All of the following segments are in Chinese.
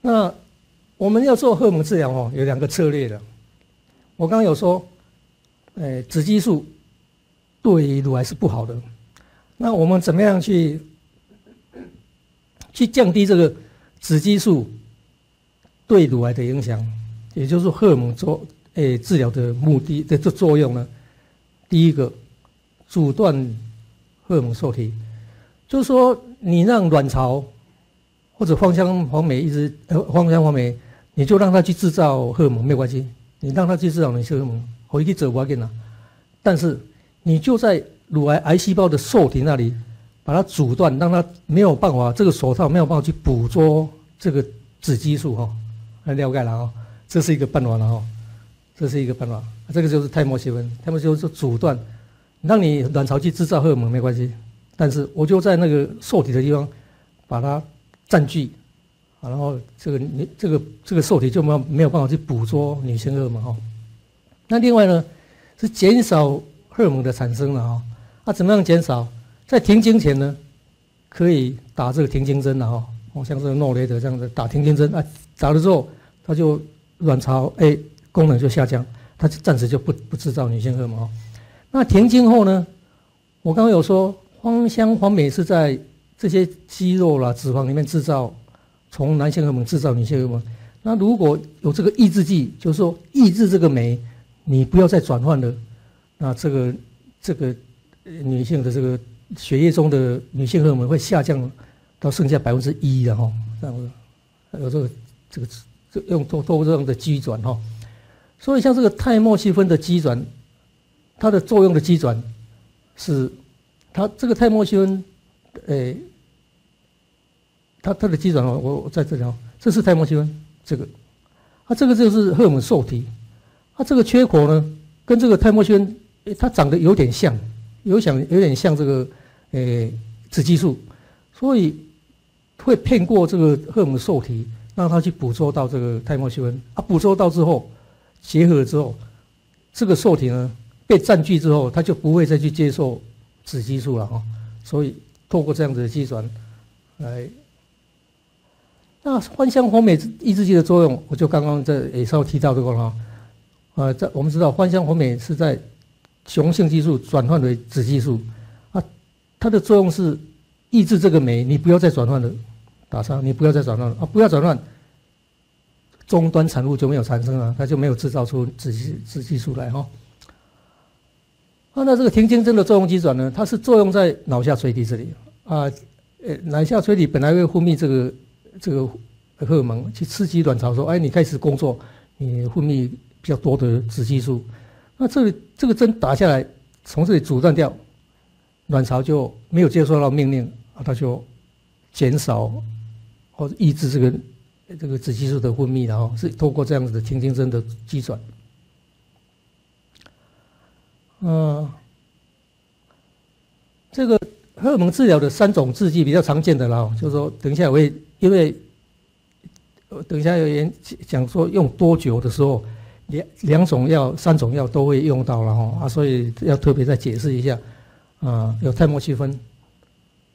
那我们要做荷尔蒙治疗哦，有两个策略的。我刚刚有说，诶，雌激素对乳癌是不好的。那我们怎么样去去降低这个雌激素对乳癌的影响？也就是荷尔蒙做诶治疗的目的的这作用呢？第一个，阻断荷尔蒙受体，就是说你让卵巢或者芳香黄酶一直呃芳香黄酶，你就让它去制造荷尔蒙没有关系。你让他去制造女性荷尔蒙，回去走不给呢？但是你就在乳癌癌细胞的受体那里把它阻断，让它没有办法，这个手套没有办法去捕捉这个雌激素哈，来了解了哦，这是一个办法了哈，这是一个办法，这个就是泰莫西芬，泰莫西芬是阻断，让你卵巢去制造荷尔蒙没关系，但是我就在那个受体的地方把它占据。啊然后这个你这个这个受体就没有没有办法去捕捉女性荷尔蒙哈。那另外呢，是减少荷尔蒙的产生了哈。那怎么样减少？在停经前呢，可以打这个停经针了哈。哦，像这个诺雷德这样子打停经针啊，打了之后，它就卵巢哎功能就下降，它就暂时就不不制造女性荷尔蒙。那停经后呢，我刚刚有说芳香黄酶是在这些肌肉啦脂肪里面制造。从男性荷尔蒙制造女性荷尔蒙，那如果有这个抑制剂，就是说抑制这个酶，你不要再转换了，那这个这个女性的这个血液中的女性荷尔蒙会下降到剩下百分之一的哈，这样子，有这个这个这用多多这样的机转哈，所以像这个泰莫西芬的机转，它的作用的机转是它这个泰莫西芬，诶。它它的基转哦，我在这里哦，这是泰莫西温，这个，啊，这个就是荷尔蒙受体，它这个缺口呢，跟这个泰莫西芬，它长得有点像，有想有点像这个，诶，雌激素，所以会骗过这个荷尔蒙受体，让它去捕捉到这个泰莫西温，啊，捕捉到之后，结合了之后，这个受体呢被占据之后，它就不会再去接受雌激素了哈，所以透过这样子的机转来。那芳香黄酶抑制剂的作用，我就刚刚在也稍微提到这个了，呃，在我们知道芳香黄酶是在雄性激素转换为雌激素，啊，它的作用是抑制这个酶，你不要再转换了，打上你不要再转换了啊，不要转换，终端产物就没有产生了，它就没有制造出雌激雌激素来哈。啊，那这个停经针的作用机转呢，它是作用在脑下垂体这里啊，呃，脑下垂体本来会分泌这个。这个荷尔蒙去刺激卵巢，说：“哎，你开始工作，你分泌比较多的雌激素。那这里这个针打下来，从这里阻断掉，卵巢就没有接受到命令啊，它就减少或者抑制这个这个雌激素的分泌，然后是通过这样子的停经针的机转。嗯，这个荷尔蒙治疗的三种制剂比较常见的啦，就是说，等一下我会。因为，等一下有人讲说用多久的时候，两两种药、三种药都会用到了哈啊，所以要特别再解释一下啊，有泰莫西芬，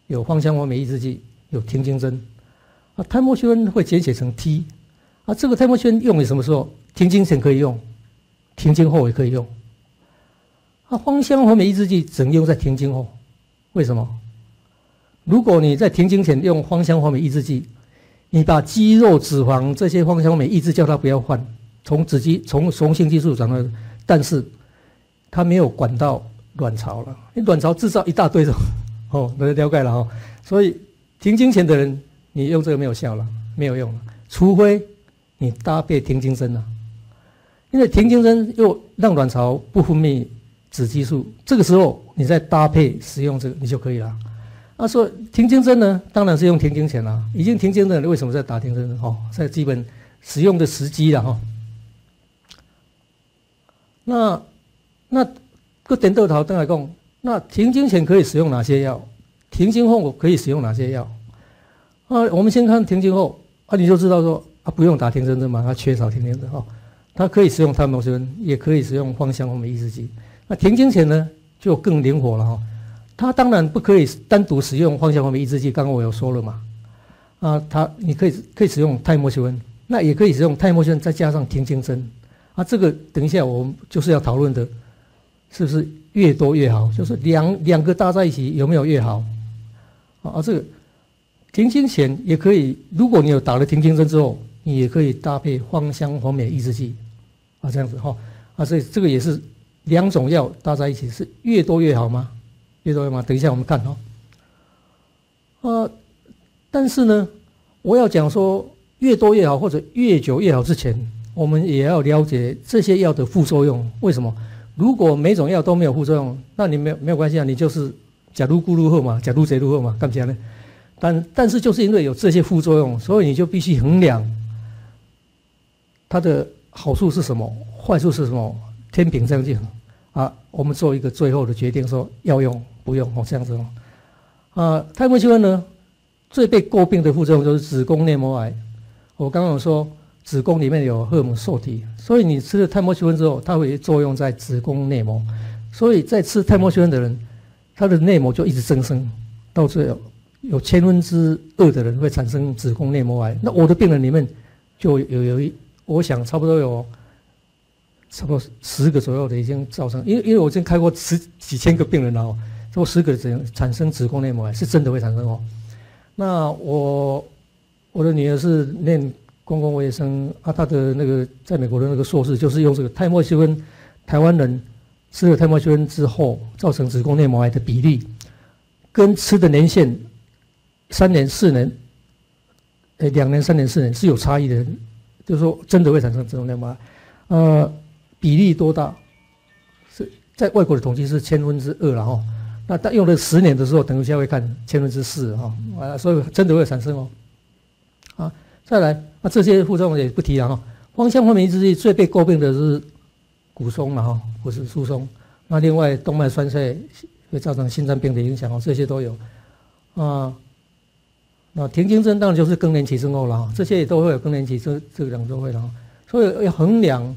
有芳香黄酶抑制剂，有停经针啊。泰莫西芬会简写成 T 啊，这个泰莫西芬用于什么时候？停经前可以用，停经后也可以用。啊，芳香黄酶抑制剂只能用在停经后，为什么？如果你在停经前用芳香黄酶抑制剂，你把肌肉、脂肪这些芳香黄酶抑制，叫它不要换，从雌激从雄性激素转到，但是它没有管到卵巢了，你卵巢制造一大堆的，哦，大家了解了哈。所以停经前的人，你用这个没有效了，没有用了，除非你搭配停经针了，因为停经针又让卵巢不分泌雌激素，这个时候你再搭配使用这个，你就可以了。他说停经针呢，当然是用停经前了。已经停经的，为什么在打停针呢？哦，在基本使用的时机了哈。那那个点豆桃邓来讲，那停经前可以使用哪些药？停经后可以使用哪些药？啊，我们先看停经后啊，你就知道说啊，不用打停针针嘛，它缺少停经针哈。它可以使用泰莫西芬，也可以使用芳香或酶抑制剂。那停经前呢，就更灵活了哈。它当然不可以单独使用芳香黄酶抑制剂，刚刚我有说了嘛。啊，它你可以可以使用泰莫西芬，那也可以使用泰莫西芬再加上停经针，啊，这个等一下我们就是要讨论的，是不是越多越好？就是两两个搭在一起有没有越好？啊，这个停经前也可以，如果你有打了停经针之后，你也可以搭配芳香黄酶抑制剂，啊，这样子哈，啊，所以这个也是两种药搭在一起是越多越好吗？越多越好？等一下我们看哈，啊，但是呢，我要讲说越多越好或者越久越好之前，我们也要了解这些药的副作用。为什么？如果每种药都没有副作用，那你没有没有关系啊，你就是假如咕噜后嘛，假如贼如后嘛，干不起呢？但但是就是因为有这些副作用，所以你就必须衡量。它的好处是什么？坏处是什么？天平这样子啊，我们做一个最后的决定，说要用不用哦，这样子哦。啊，泰莫西芬呢，最被诟病的副作用就是子宫内膜癌。我刚刚有说，子宫里面有荷尔蒙受体，所以你吃了泰莫西芬之后，它会作用在子宫内膜，所以在吃泰莫西芬的人，他的内膜就一直增生，到最后有千分之二的人会产生子宫内膜癌。那我的病人里面就有有一。我想差不多有差不多十个左右的已经造成，因为因为我已经开过十几千个病人了哦，做十个人产生子宫内膜癌是真的会产生哦。那我我的女儿是念公共卫生啊，她的那个在美国的那个硕士就是用这个泰莫西芬，台湾人吃了泰莫西芬之后造成子宫内膜癌的比例，跟吃的年限三年四年，哎两年三年四年是有差异的。就是说，真的会产生子宫内膜癌，呃，比例多大？是在外国的统计是千分之二了哈。那他用了十年的时候，等一下会看千分之四哈。啊，所以真的会产生哦。啊，再来，那这些副作用也不提了哈。芳香黄美抑制剂最被诟病的是骨松了哈，不是疏松。那另外动脉栓塞会造成心脏病的影响哦，这些都有。啊。那停经症当然就是更年期之后了哈，这些也都会有更年期这这两都会了，所以要衡量